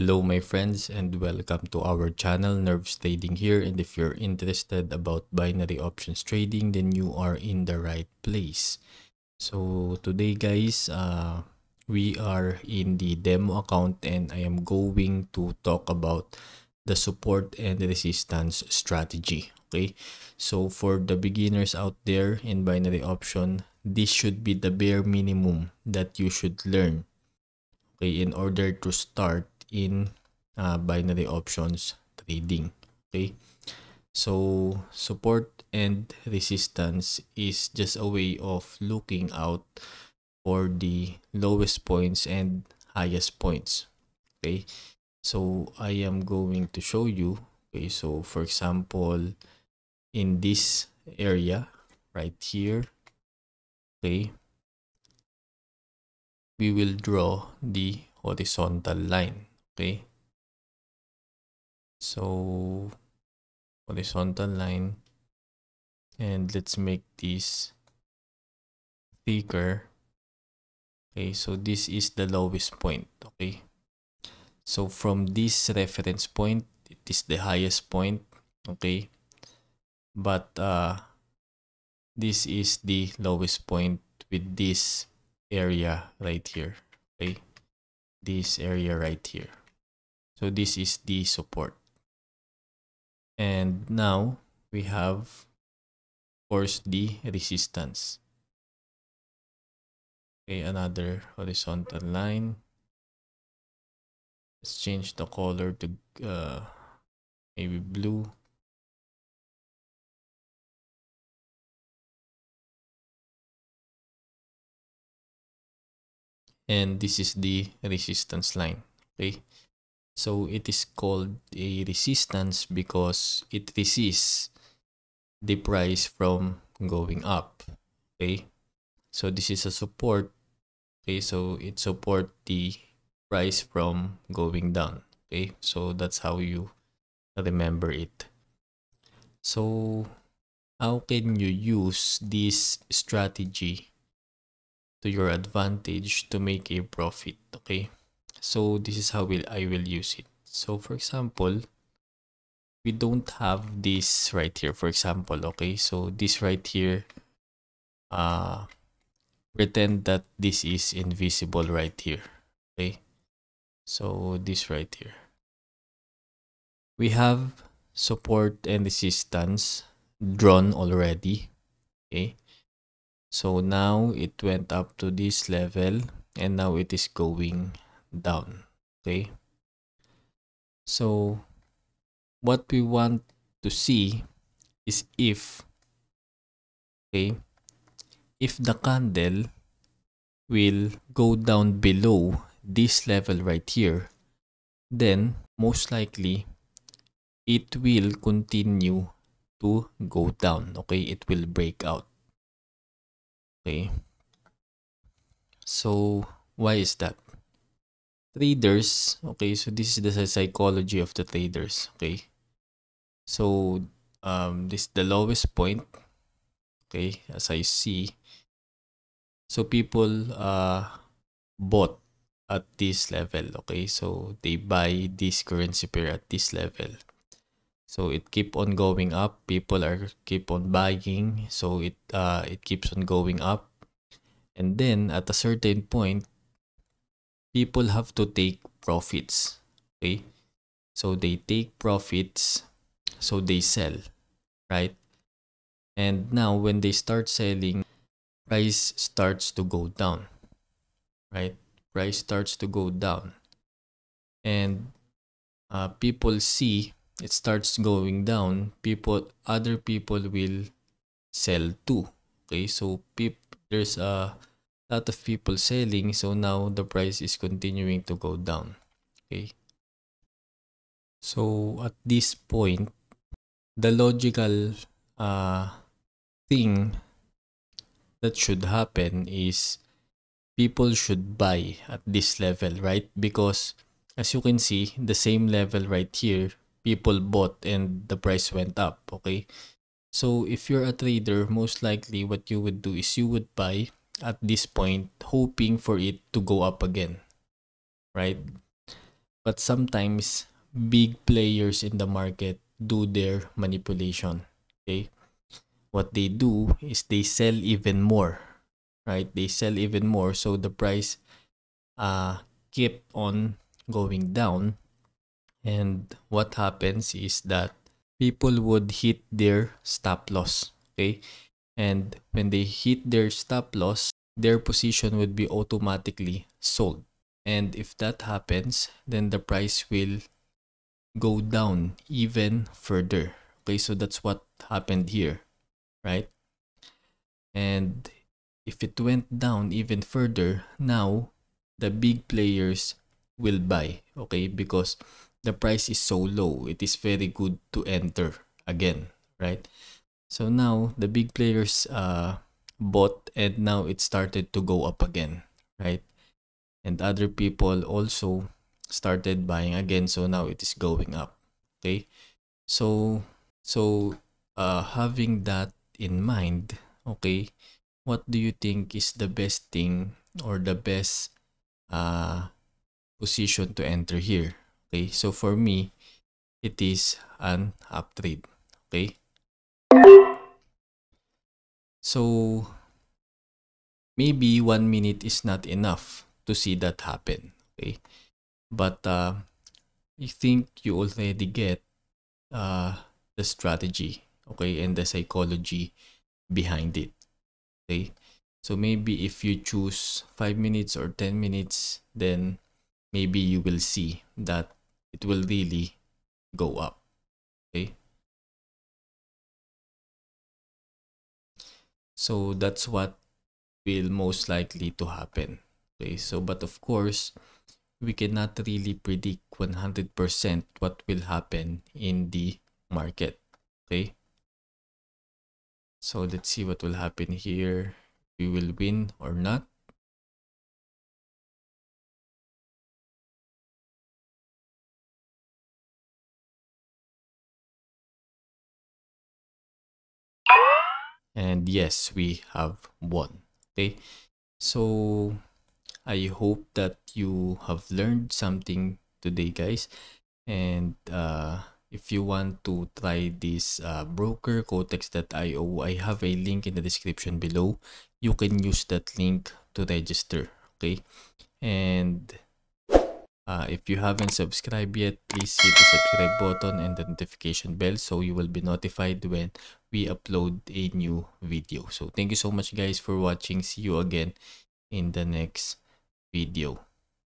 Hello my friends and welcome to our channel Nerves Trading here and if you're interested about binary options trading then you are in the right place. So today guys uh, we are in the demo account and I am going to talk about the support and resistance strategy. Okay, so for the beginners out there in binary option this should be the bare minimum that you should learn okay in order to start in uh, binary options trading okay? So support and resistance is just a way of looking out for the lowest points and highest points. Okay? So i am going to show you okay? So for example in this area right here okay? We will draw the horizontal line okay so horizontal line. And let's make this thicker. Okay so this is the lowest point okay? So from this reference point it is the highest point okay? But uh this is the lowest point with this area right here okay? This area right here so this is the support. And now we have, of course, the resistance. Okay, another horizontal line. Let's change the color to uh, maybe blue. And this is the resistance line. Okay. So it is called a resistance because it resists the price from going up. Okay. So this is a support. Okay. So it support the price from going down. Okay. So that's how you remember it. So how can you use this strategy to your advantage to make a profit? Okay so this is how will I will use it. So for example we don't have this right here. For example okay? So this right here uh pretend that this is invisible right here okay? So this right here. We have support and resistance drawn already okay? So now it went up to this level and now it is going down okay? So what we want to see is if okay if the candle will go down below this level right here then most likely it will continue to go down okay? It will break out okay? So why is that traders okay so this is the psychology of the traders okay? So um this is the lowest point okay as i see. So people uh bought at this level okay? So they buy this currency pair at this level. So it keep on going up. People are keep on buying. So it uh it keeps on going up. And then at a certain point people have to take profits okay? So they take profits so they sell right? And now when they start selling price starts to go down right? Price starts to go down. And uh, people see it starts going down people other people will sell too okay? So peop there's a lot of people selling so now the price is continuing to go down. Okay. So at this point the logical uh, thing that should happen is people should buy at this level right? Because as you can see the same level right here people bought and the price went up okay? So if you're a trader most likely what you would do is you would buy at this point hoping for it to go up again right? But sometimes big players in the market do their manipulation okay? What they do is they sell even more right? They sell even more so the price uh keep on going down. And what happens is that people would hit their stop loss okay and when they hit their stop loss their position would be automatically sold. And if that happens then the price will go down even further. Okay so that's what happened here right? And if it went down even further now the big players will buy okay? Because the price is so low it is very good to enter again right so now the big players uh bought and now it started to go up again right? And other people also started buying again so now it is going up okay? So so uh having that in mind okay what do you think is the best thing or the best uh position to enter here okay? So for me it is an up trade okay so maybe one minute is not enough to see that happen okay? But uh, I think you already get uh, the strategy okay and the psychology behind it okay? So maybe if you choose 5 minutes or 10 minutes then maybe you will see that it will really go up okay so that's what will most likely to happen. Okay so but of course we cannot really predict 100% what will happen in the market. Okay? So let's see what will happen here. We will win or not and yes we have won okay so I hope that you have learned something today, guys. And uh, if you want to try this uh, broker, Quotex.io, I have a link in the description below. You can use that link to register, okay? And uh, if you haven't subscribed yet, please hit the subscribe button and the notification bell so you will be notified when we upload a new video. So thank you so much guys for watching. See you again in the next video